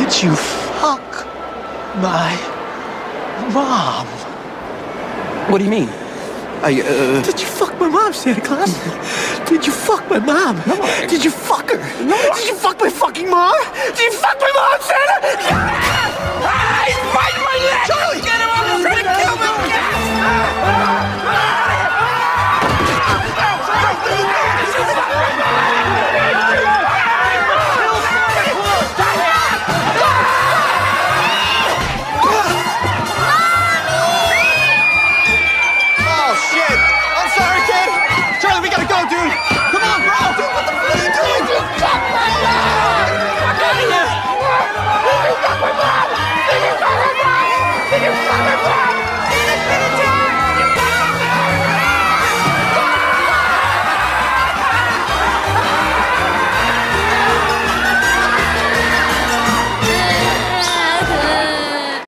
Did you fuck my mom? What do you mean? I, uh... Did you fuck my mom, Santa Claus? Did you fuck my mom? No. Did you fuck her? No. Did you fuck my fucking mom? Did you fuck my Wow.